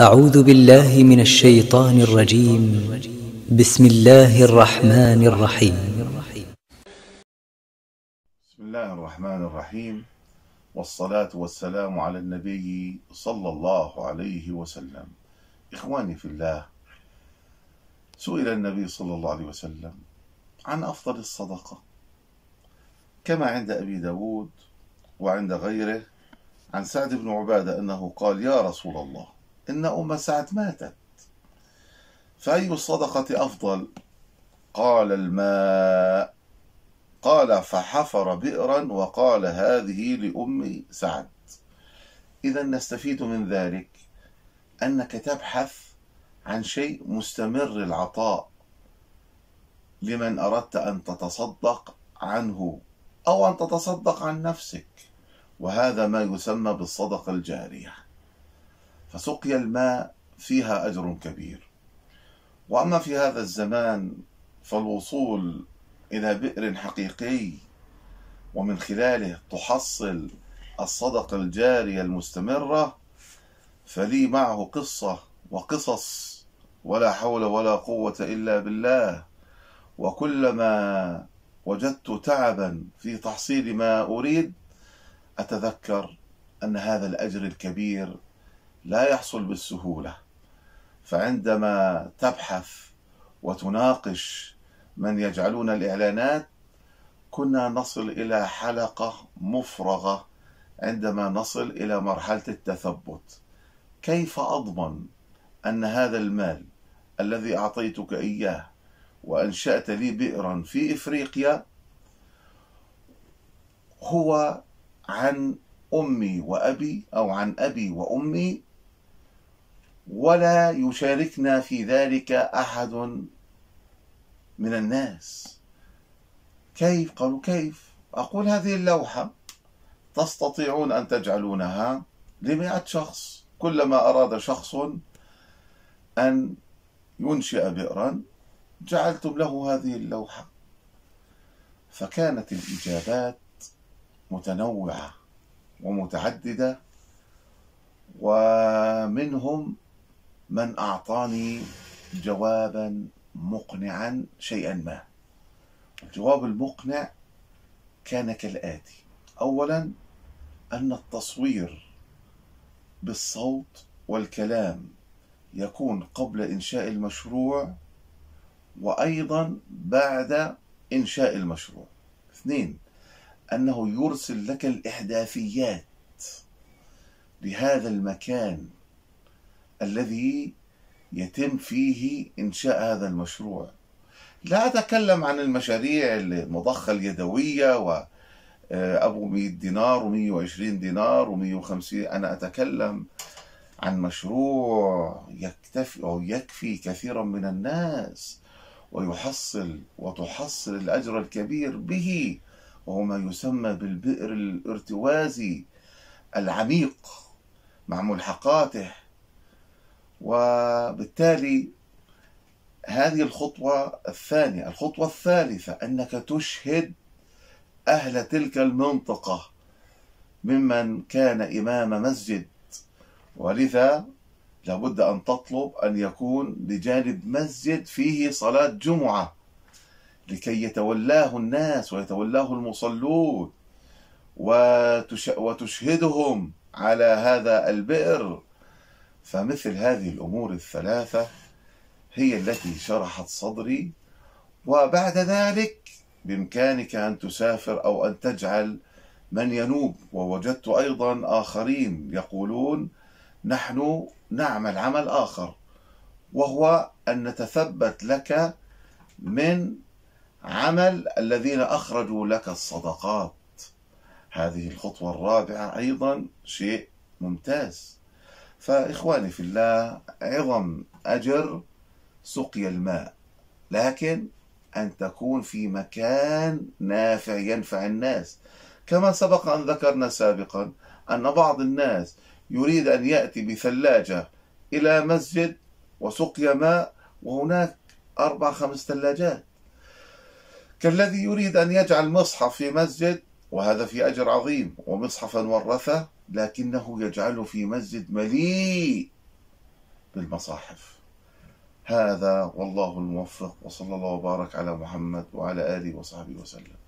أعوذ بالله من الشيطان الرجيم. بسم الله الرحمن الرحيم. بسم الله الرحمن الرحيم. والصلاة والسلام على النبي صلى الله عليه وسلم. إخواني في الله سئل النبي صلى الله عليه وسلم عن أفضل الصدقة. كما عند أبي داود وعند غيره عن سعد بن عبادة أنه قال يا رسول الله إن أم سعد ماتت. فأي الصدقة أفضل؟ قال الماء. قال فحفر بئرا وقال هذه لأم سعد. إذا نستفيد من ذلك أنك تبحث عن شيء مستمر العطاء لمن أردت أن تتصدق عنه أو أن تتصدق عن نفسك وهذا ما يسمى بالصدقة الجارية. فسقيا الماء فيها أجر كبير. وأما في هذا الزمان فالوصول إلى بئر حقيقي ومن خلاله تحصل الصدقة الجارية المستمرة فلي معه قصة وقصص ولا حول ولا قوة إلا بالله. وكلما وجدت تعبا في تحصيل ما أريد أتذكر أن هذا الأجر الكبير لا يحصل بالسهولة. فعندما تبحث وتناقش من يجعلون الإعلانات كنا نصل إلى حلقة مفرغة عندما نصل إلى مرحلة التثبت. كيف أضمن أن هذا المال الذي أعطيتك إياه وأنشأت لي بئرا في إفريقيا هو عن أمي وأبي أو عن أبي وأمي ولا يشاركنا في ذلك أحد من الناس. كيف؟ قالوا كيف؟ أقول هذه اللوحة تستطيعون أن تجعلونها لمئة شخص. كلما أراد شخص أن ينشئ بئرا جعلتم له هذه اللوحة. فكانت الإجابات متنوعة ومتعددة ومنهم من أعطاني جوابا مقنعا شيئا ما. الجواب المقنع كان كالآتي. أولا أن التصوير بالصوت والكلام يكون قبل إنشاء المشروع وأيضا بعد إنشاء المشروع. اثنين أنه يرسل لك الإحداثيات لهذا المكان الذي يتم فيه إنشاء هذا المشروع. لا أتكلم عن المشاريع المضخة اليدوية و أبو 100 دينار و120 دينار و150 أنا أتكلم عن مشروع يكتفي أو يكفي كثيرا من الناس ويحصل وتحصل الأجر الكبير به وهو ما يسمى بالبئر الارتوازي العميق مع ملحقاته. وبالتالي هذه الخطوة الثانية. الخطوة الثالثة أنك تشهد أهل تلك المنطقة ممن كان إمام مسجد ولذا لابد أن تطلب أن يكون بجانب مسجد فيه صلاة جمعة لكي يتولاه الناس ويتولاه المصلون وتشهدهم على هذا البئر. فمثل هذه الأمور الثلاثة هي التي شرحت صدري وبعد ذلك بإمكانك أن تسافر أو أن تجعل من ينوب ووجدت أيضا آخرين يقولون نحن نعمل عمل آخر وهو أن نتثبت لك من عمل الذين أخرجوا لك الصدقات. هذه الخطوة الرابعة أيضا شيء ممتاز. فإخواني في الله عظم أجر سقي الماء. لكن أن تكون في مكان نافع ينفع الناس. كما سبق أن ذكرنا سابقا أن بعض الناس يريد أن يأتي بثلاجة إلى مسجد وسقي ماء وهناك أربع خمس ثلاجات. كالذي يريد أن يجعل مصحف في مسجد وهذا في أجر عظيم ومصحفا ورثة لكنه يجعله في مسجد مليء بالمصاحف. هذا والله الموفق وصلى الله وبارك على محمد وعلى آله وصحبه وسلم.